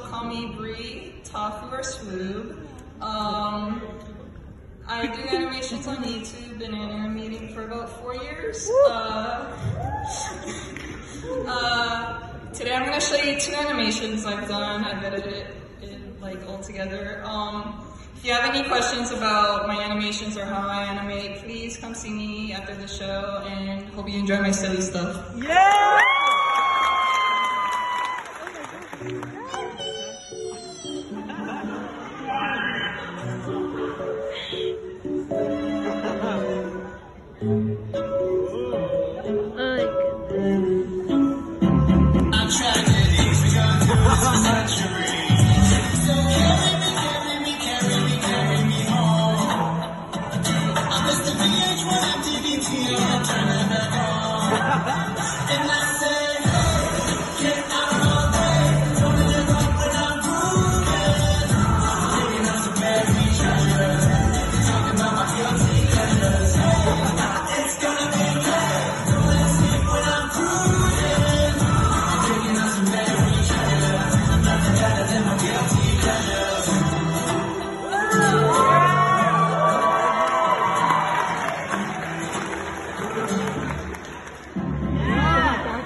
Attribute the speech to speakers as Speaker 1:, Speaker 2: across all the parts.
Speaker 1: call me Bree, Tofu or Swoob. Um, I do animations on YouTube, been animating for about four years. Uh, uh, today I'm gonna show you two animations I've done. I've edited it in, like all together. Um, if you have any questions about my animations or how I animate, please come see me after the show and hope you enjoy my silly stuff.
Speaker 2: Yeah! And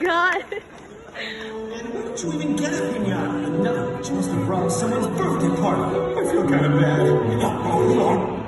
Speaker 3: Where did you even get a pinata? No, she must have brought someone's birthday party. I feel kind of bad. Oh,